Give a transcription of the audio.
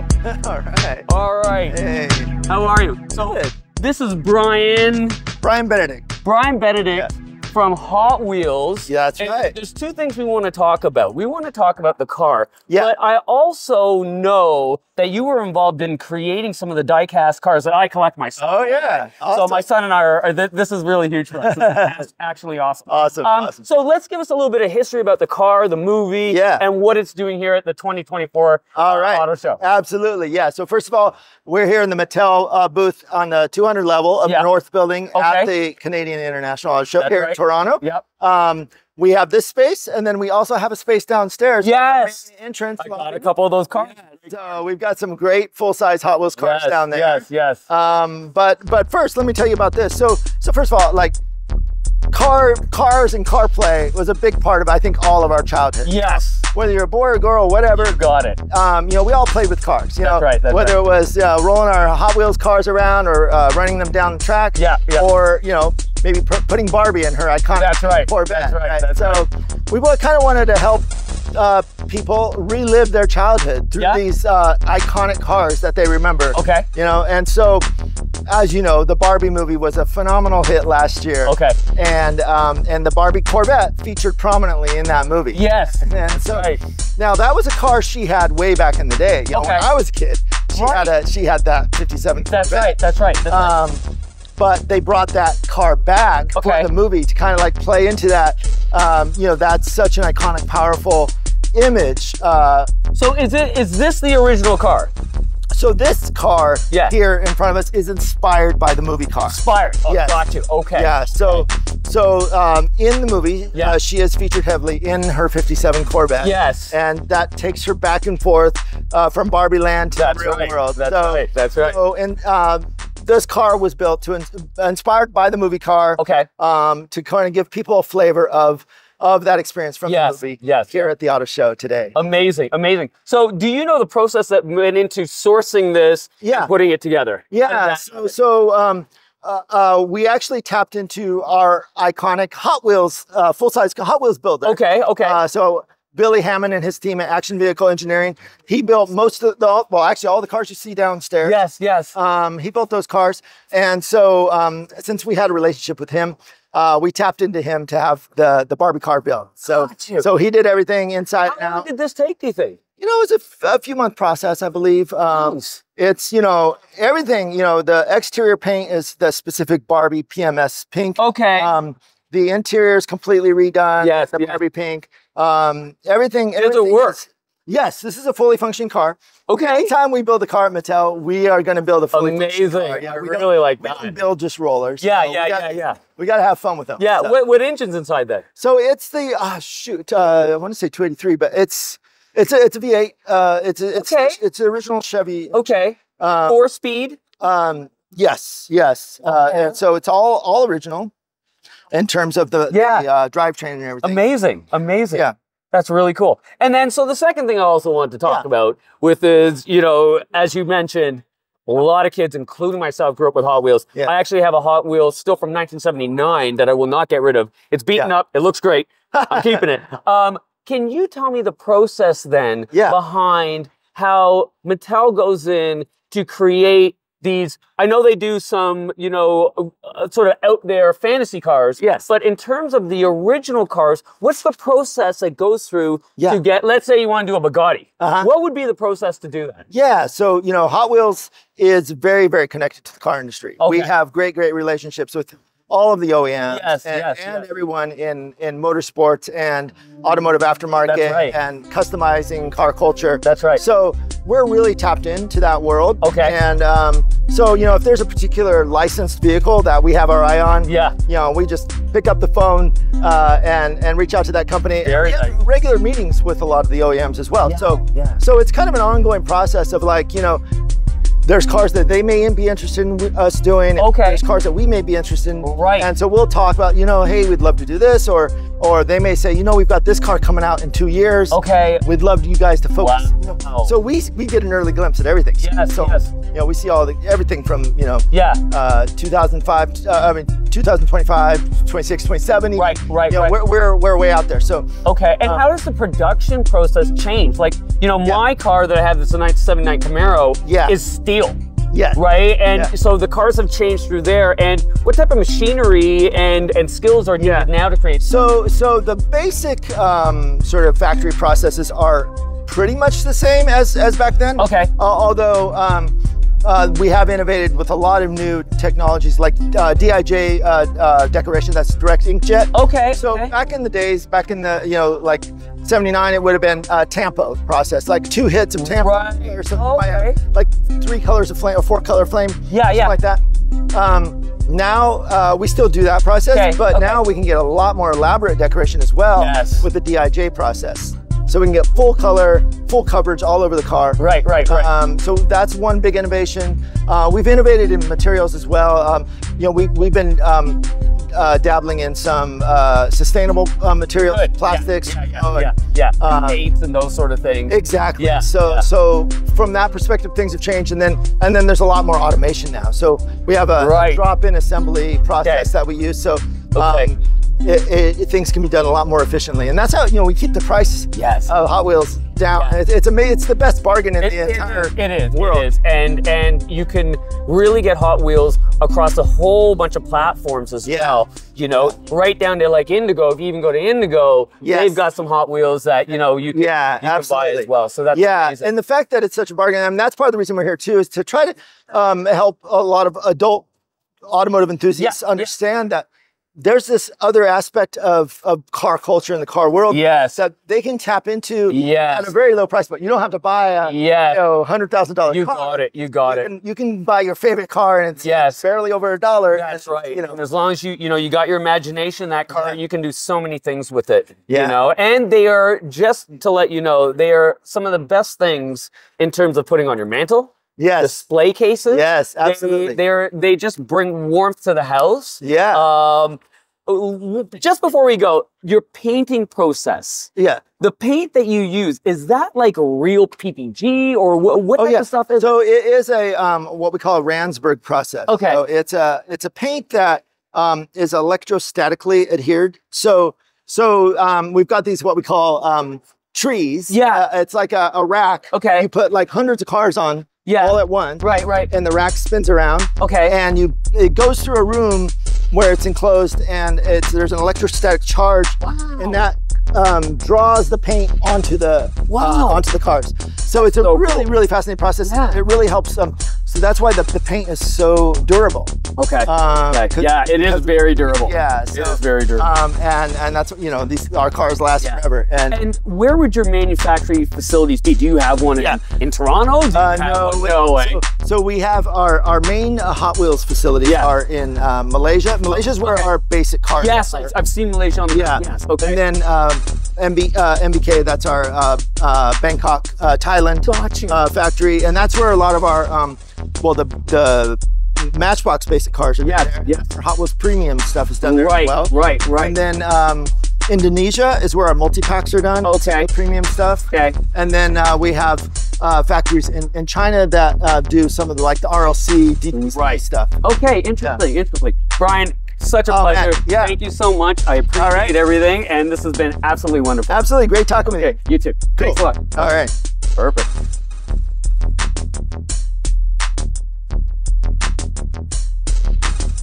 All right. All right. Hey. How are you? So Good. this is Bryan Bryan Benedict. Bryan Benedict from Hot Wheels. Yeah, that's And right. There's two things we want to talk about. We want to talk about the car, Yeah. but I also know that you were involved in creating some of the die-cast cars that I collect myself. Oh yeah. awesome. So my son and I are, are th- this is really huge for us. This actually awesome. Awesome, Um, awesome. So let's give us a little bit of history about the car, the movie, Yeah. and what it's doing here at the 2024 All right. Auto Show. Absolutely. Yeah. So first of all, we're here in the Mattel uh, booth on the 200 level of Yeah. the North Building Okay. at the Canadian International Auto Show That's here in. Toronto. Yep. Um, we have this space, and then we also have a space downstairs. Yes. Main Entrance. I got a couple of those cars. So we've got some great full-size Hot Wheels cars yes, down there. Yes, yes. Um, but but first, let me tell you about this. So so first of all, like car cars and car play was a big part of I think all of our childhood. yes. Whether you're a boy or girl, whatever. Got it. Um, you know, we all played with cars. You That's know, right, that's whether it was uh, rolling our Hot Wheels cars around or uh, running them down the track. Yeah, yeah. Or you know, maybe pu- putting Barbie in her iconic That's right, Corvette. that's right, that's so we kind of wanted to help uh, people relive their childhood through Yeah. these uh, iconic cars that they remember. Okay. You know, and so as you know, the Barbie movie was a phenomenal hit last year. Okay. And um, and the Barbie Corvette featured prominently in that movie. Yes. And so right. now that was a car she had way back in the day. You know, when I was a kid, she Right. had a she had that 57. That's Corvette. right. That's right. That's right. Um, but they brought that car back Okay. for the movie to kind of like play into that. Um, you know, that's such an iconic, powerful image. Uh, So is it is this the original car? so this car Yeah. here in front of us is inspired by the movie car. Inspired. Oh, Yes. got you. Okay. Yeah, so so um, in the movie, Yeah. uh, she is featured heavily in her 57 Corvette. Yes. And that takes her back and forth uh, from Barbie Land to That's the real right. world. That's so, right. That's right. So, and uh, this car was built to ins- inspired by the movie car. Okay. Um, to kind of give people a flavor of of that experience from Yes, the movie. yes. Here at the auto show today. Amazing. Amazing. So do you know the process that went into sourcing this? Yeah. And putting it together. Yeah. So, so um, uh, uh, we actually tapped into our iconic Hot Wheels, uh, full size Hot Wheels builder. Okay. Okay. Uh, so Billy Hammond and his team at Action Vehicle Engineering, he built most of the, well, actually all the cars you see downstairs. yes. Yes. Um, he built those cars. And so um, since we had a relationship with him, uh, we tapped into him to have the, the Barbie car built. So, so he did everything inside and How long did this take? Do you think? You know, it was a, a few month process, I believe. Um, Nice. it's, you know, everything, you know, the exterior paint is the specific Barbie PMS pink. Okay. Um, the interior is completely redone. Yes, The yes. Barbie pink. Um, everything. Does it everything work? is- yes, this is a fully functioning car. okay. Anytime we build a car at Mattel, we are going to build a fully functioning Amazing. car. Yeah, I we really don't, like we don't that. build just rollers. Yeah, So yeah, gotta- yeah, yeah. We got to have fun with them. Yeah. So, What, what engine's inside that? so it's the ah shoot. Uh, I want to say 283, but it's it's a it's a V8. Uh, it's a, it's Okay. it's the original Chevy. Okay. Um, Four speed. um, yes, yes. Uh, Okay. and so it's all all original in terms of the, Yeah. the uh, drivetrain and everything. Amazing. Amazing. Yeah. That's really cool. And then, so the second thing I also wanted to talk Yeah. about with is, you know, as you mentioned, a lot of kids, including myself, grew up with Hot Wheels. Yeah. I actually have a Hot Wheels still from 1979 that I will not get rid of. It's beaten Yeah. up. It looks great. I'm keeping it. Um, can you tell me the process then Yeah. behind how Mattel goes in to create these? I know they do some, you know, uh, sort of out there fantasy cars. Yes. But in terms of the original cars, what's the process that goes through Yeah. to get? Let's say you want to do a Bugatti. Uh-huh. What would be the process to do that? Yeah, so you know, Hot Wheels is very, very connected to the car industry. We have great, great relationships with all of the OEMs Yes, and, yes, and yes. everyone in in motorsports and automotive aftermarket right. and customizing car culture. That's right. So we're really tapped into that world. Okay. And um, so you know, if there's a particular licensed vehicle that we have our eye on, Yeah. you know, we just pick up the phone uh, and and reach out to that company. Very nice. regular meetings with a lot of the OEMs as well. so yeah. so it's kind of an ongoing process of like you know. There's cars that they may be interested in us doing. Okay. There's cars that we may be interested in. Right. And so we'll talk about, you know, hey, we'd love to do this, or or they may say, you know, we've got this car coming out in two years. Okay. We'd love you guys to focus. Wow. So we we get an early glimpse at everything. Yes, So yes. you know, we see all the everything from you know Yeah. uh, 2005. Uh, I mean 2025, 26, 27. Right, right, You know, right. We're, we're, we're way out there. So Okay, and Um, how does the production process change? Like, you know, Yeah. my car that I have, that's a 1979 Camaro, Yeah. is steel, yeah. right? And Yeah. so the cars have changed through there. And what type of machinery and and skills are needed Yeah. now to create? So, so the basic um, sort of factory processes are pretty much the same as as back then. Okay. Uh, although um, uh, we have innovated with a lot of new technologies like uh, DIJ uh, uh, decoration. That's direct inkjet. Okay. So okay. back in the days, back in the you know like '79, it would have been uh, Tampo process, like two hits of Tampo Right. or something, Okay. like three colors of flame or four color flame. Yeah, something yeah. like that. Um, now uh, we still do that process, Okay, but okay. now we can get a lot more elaborate decoration as well Yes. with the DIJ process. So we can get full color, full coverage all over the car. right, right, right. Um, so that's one big innovation. Uh, we've innovated in materials as well. Um, you know, we, we've been um, uh, dabbling in some uh, sustainable uh, materials, Good. plastics. Yeah, you yeah, know, yeah, yeah. yeah. uh, Paints and those sort of things. Exactly. Yeah, So yeah. so from that perspective, things have changed, and then and then there's a lot more automation now. So we have a Right. drop-in assembly process Okay. that we use. So Okay. It, it, things can be done a lot more efficiently, and that's how you know we keep the price Yes. of Hot Wheels down. Yeah. It's it's, ama- it's the best bargain in It- the entire it is, world. It is, and and you can really get Hot Wheels across a whole bunch of platforms as Yeah. well. You know, right down to like Indigo. If you even go to Indigo, Yes. they've got some Hot Wheels that you know you can, Yeah, you can buy absolutely. as well. So that's yeah, amazing. and the fact that it's such a bargain, I mean, that's part of the reason we're here too, is to try to um, help a lot of adult automotive enthusiasts Yeah, yeah. understand that there's this other aspect of, of car culture in the car world yes, that they can tap into yes, at a very low price but You don't have to buy a yes. you know, hundred thousand dollar You got it. You got you it. You can buy your favorite car and it's Yes. barely over a dollar. That's and, right. You know, and as long as you, you know, you got your imagination, that car, Yeah. you can do so many things with it. Yeah. You know, and they are just to let you know, they are some of the best things in terms of putting on your mantle, yes, display cases. yes, They- absolutely. They're they just bring warmth to the house. yeah, Um, just before we go, your painting process. yeah. The paint that you use is that like a real PPG or what, what Oh, type yeah. of stuff is? So it is a um, what we call a Ransburg process. Okay. So it's a it's a paint that um, is electrostatically adhered. So so um, we've got these what we call um, trees. Yeah. Uh, it's like a, a rack. Okay. You put like hundreds of cars on yeah. all at once, right. Right. and the rack spins around. Okay. and you it goes through a room where it's enclosed and it's there's an electrostatic charge and that um, draws the paint onto the Wow. uh, onto the cars. So it's a So really cool. really fascinating process. Yeah. It really helps um, so that's why the, the paint is so durable. Okay. Um, Okay. 'cause- Yeah, it is very durable. Yeah, it so, is very durable. Um, and and that's you know these our cars last Yeah. forever. And, and where would your manufacturing facilities be? Do you have one Yeah. Uh, in, in Toronto? Do you have one- no way. So, so we have our our main uh, Hot Wheels facilities Yeah. are in uh, Malaysia. Malaysia is where Okay. our basic cars. yes, are. I've, I've seen Malaysia on the Yeah. Yes. Okay. And then um, MB, uh, MBK, that's our uh, uh, Bangkok, uh, Thailand Got you. uh, factory, and that's where a lot of our, um, well, the the Matchbox basic cars are Yes, there. Our Hot Wheels premium stuff is done there right, as well. right, right. And then um, Indonesia is where our multi packs are done. Okay. premium stuff. okay. And then uh, we have uh, factories in, in China that uh, do some of the like the RLC DPC Right. stuff. Okay, interesting, interesting. Bryan, such a Oh, man, pleasure. yeah. Thank you so much. I appreciate right. everything, and this has been absolutely wonderful. Absolutely great talking with you. You too. Thanks a lot. All right. Perfect.